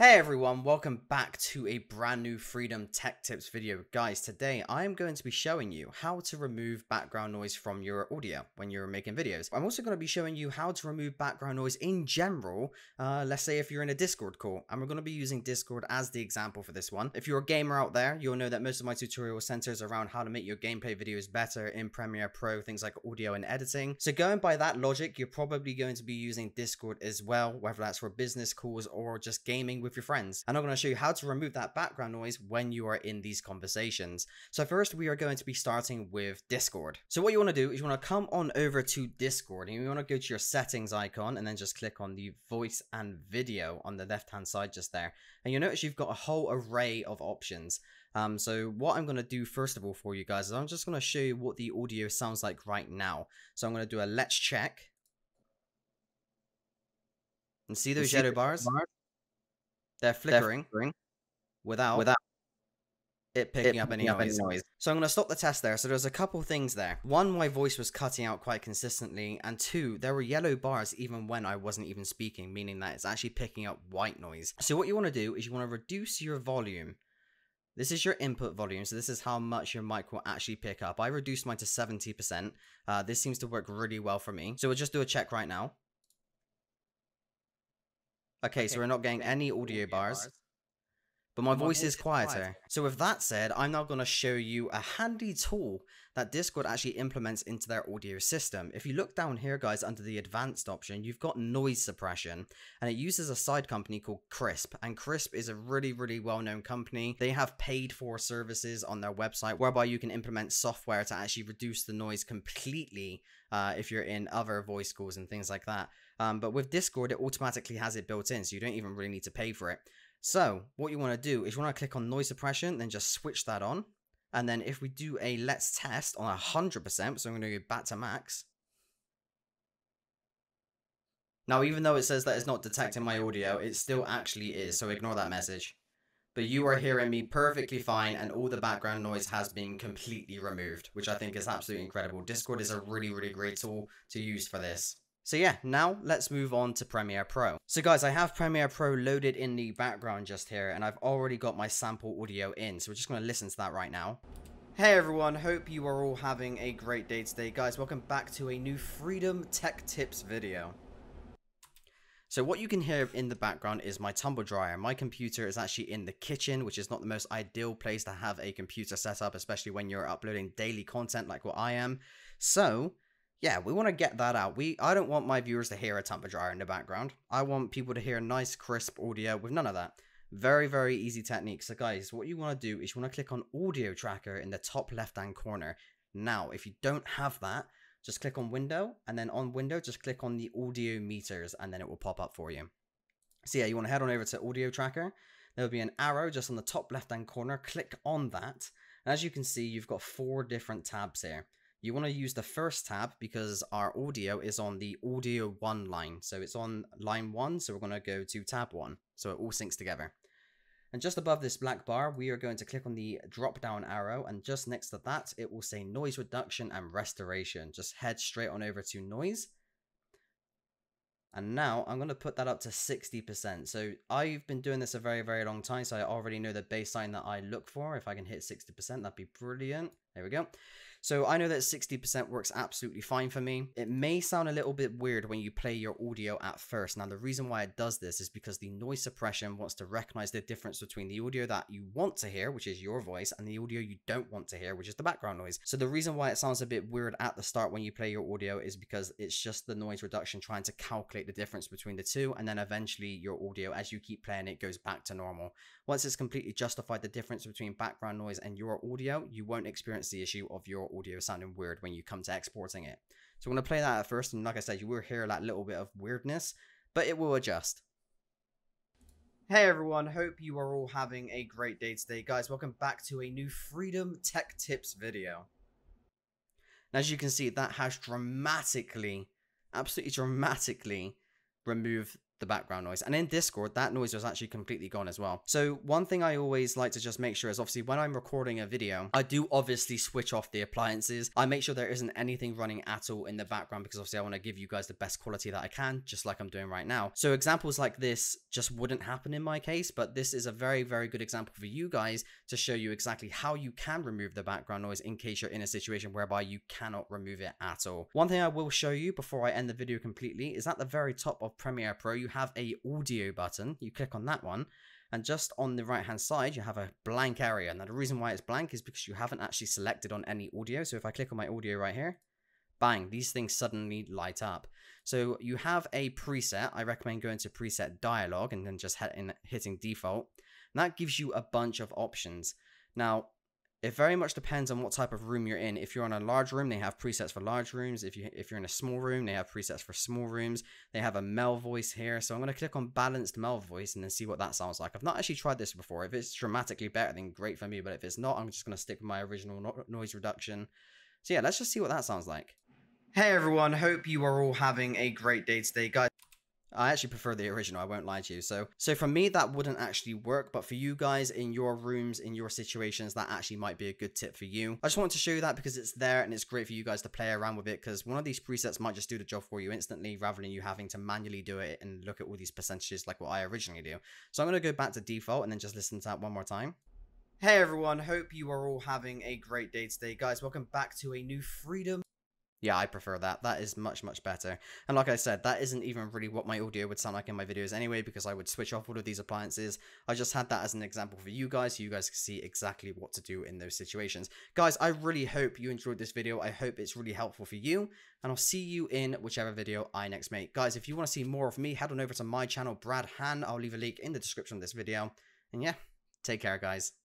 Hey everyone, welcome back to a brand new Freedom Tech Tips video. Guys, today I am going to be showing you how to remove background noise from your audio when you're making videos. I'm also going to be showing you how to remove background noise in general, uh, let's say if you're in a Discord call, and we're going to be using Discord as the example for this one. If you're a gamer out there, you'll know that most of my tutorial centers around how to make your gameplay videos better in Premiere Pro, things like audio and editing. So going by that logic, you're probably going to be using Discord as well, whether that's for business calls or just gaming with your friends. And I'm going to show you how to remove that background noise when you are in these conversations. So first we are going to be starting with Discord. So what you want to do is you want to come on over to Discord and you want to go to your settings icon and then just click on the voice and video on the left hand side just there. And you'll notice you've got a whole array of options. Um, so what I'm going to do first of all for you guys is I'm just going to show you what the audio sounds like right now. So I'm going to do a let's check. And see those yellow bars? bars? They're flickering, They're flickering without, without it picking it up, any, up noise. any noise. So I'm going to stop the test there. So there's a couple things there. One, my voice was cutting out quite consistently. And two, there were yellow bars even when I wasn't even speaking, meaning that it's actually picking up white noise. So what you want to do is you want to reduce your volume. This is your input volume, so this is how much your mic will actually pick up. I reduced mine to 70%. Uh, this seems to work really well for me. So we'll just do a check right now. Okay, so we're not getting any audio bars. But my, my voice, voice, is quieter. quieter. So with that said, I'm now going to show you a handy tool that Discord actually implements into their audio system. If you look down here, guys, under the advanced option, you've got noise suppression and it uses a side company called Krisp. And Krisp is a really, really well-known company. They have paid for services on their website whereby you can implement software to actually reduce the noise completely uh, if you're in other voice calls and things like that. Um, but with Discord, it automatically has it built in, so you don't even really need to pay for it. So what you want to do is you want to click on noise suppression, then just switch that on. And then if we do a let's test on 100%, so I'm going to go back to max. Now, even though it says that it's not detecting my audio, it still actually is, so ignore that message. But you are hearing me perfectly fine and all the background noise has been completely removed, which I think is absolutely incredible. Discord is a really, really great tool to use for this. So yeah, now let's move on to Premiere Pro. So guys, I have Premiere Pro loaded in the background just here, and I've already got my sample audio in, so we're just going to listen to that right now. Hey everyone, hope you are all having a great day today. Guys, welcome back to a new Freedom Tech Tips video. So what you can hear in the background is my tumble dryer. My computer is actually in the kitchen, which is not the most ideal place to have a computer set up, especially when you're uploading daily content like what I am. So yeah, we want to get that out. We I don't want my viewers to hear a tumble dryer in the background. I want people to hear a nice, crisp audio with none of that. Very, very easy technique. So guys, what you want to do is you want to click on audio tracker in the top left-hand corner. Now, if you don't have that, just click on window and then on window, just click on the audio meters and then it will pop up for you. So yeah, you want to head on over to audio tracker. There'll be an arrow just on the top left-hand corner. Click on that. And as you can see, you've got four different tabs here you want to use the first tab because our audio is on the audio one line. So it's on line one, so we're going to go to tab one. So it all syncs together. And just above this black bar, we are going to click on the drop down arrow and just next to that, it will say noise reduction and restoration. Just head straight on over to noise. And now I'm going to put that up to 60%. So I've been doing this a very, very long time. So I already know the baseline that I look for. If I can hit 60%, that'd be brilliant. There we go. So I know that 60% works absolutely fine for me. It may sound a little bit weird when you play your audio at first. Now, the reason why it does this is because the noise suppression wants to recognize the difference between the audio that you want to hear, which is your voice, and the audio you don't want to hear, which is the background noise. So the reason why it sounds a bit weird at the start when you play your audio is because it's just the noise reduction trying to calculate the difference between the two, and then eventually your audio, as you keep playing it, goes back to normal. Once it's completely justified the difference between background noise and your audio, you won't experience the issue of your audio sounding weird when you come to exporting it. So I'm going to play that at first, and like I said, you will hear that little bit of weirdness, but it will adjust. Hey everyone, hope you are all having a great day today. Guys, welcome back to a new Freedom Tech Tips video. And as you can see, that has dramatically, absolutely dramatically removed the background noise. And in Discord, that noise was actually completely gone as well. So one thing I always like to just make sure is obviously when I'm recording a video, I do obviously switch off the appliances. I make sure there isn't anything running at all in the background because obviously I want to give you guys the best quality that I can, just like I'm doing right now. So examples like this just wouldn't happen in my case, but this is a very, very good example for you guys to show you exactly how you can remove the background noise in case you're in a situation whereby you cannot remove it at all. One thing I will show you before I end the video completely is at the very top of Premiere Pro, you have a audio button. You click on that one and just on the right hand side you have a blank area. Now the reason why it's blank is because you haven't actually selected on any audio. So if I click on my audio right here bang these things suddenly light up. So you have a preset. I recommend going to preset dialog and then just hitting, hitting default. And that gives you a bunch of options. Now it very much depends on what type of room you're in. If you're in a large room, they have presets for large rooms. If you if you're in a small room, they have presets for small rooms. They have a male voice here, so I'm to click on balanced male voice and then see what that sounds like. I've not actually tried this before. If it's dramatically better, then great for me. But if it's not, I'm just going to stick with my original no noise reduction. So yeah, let's just see what that sounds like. Hey everyone, hope you are all having a great day today, guys. I actually prefer the original, I won't lie to you. So so for me that wouldn't actually work, but for you guys in your rooms, in your situations, that actually might be a good tip for you. I just wanted to show you that because it's there and it's great for you guys to play around with it because one of these presets might just do the job for you instantly rather than you having to manually do it and look at all these percentages like what I originally do. So I'm going to go back to default and then just listen to that one more time. Hey everyone, hope you are all having a great day today. Guys, welcome back to a new Freedom yeah, I prefer that. That is much, much better. And like I said, that isn't even really what my audio would sound like in my videos anyway, because I would switch off all of these appliances. I just had that as an example for you guys, so you guys can see exactly what to do in those situations. Guys, I really hope you enjoyed this video. I hope it's really helpful for you, and I'll see you in whichever video I next make. Guys, if you want to see more of me, head on over to my channel, Brad Hahn. I'll leave a link in the description of this video. And yeah, take care, guys.